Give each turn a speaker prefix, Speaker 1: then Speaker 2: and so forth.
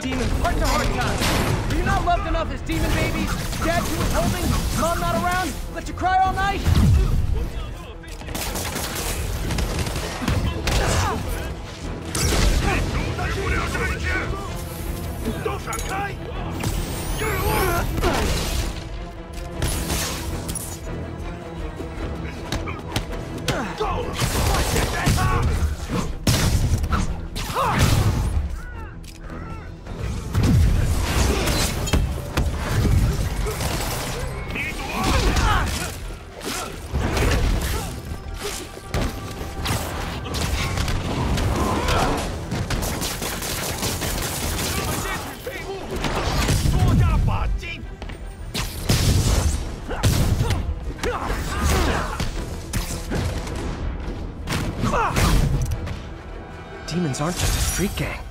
Speaker 1: demons, heart to heart time. Are you not loved enough as demon babies? Dad you was holding? Mom not around? Let you cry all night?
Speaker 2: 待
Speaker 1: Demons aren't just a street gang.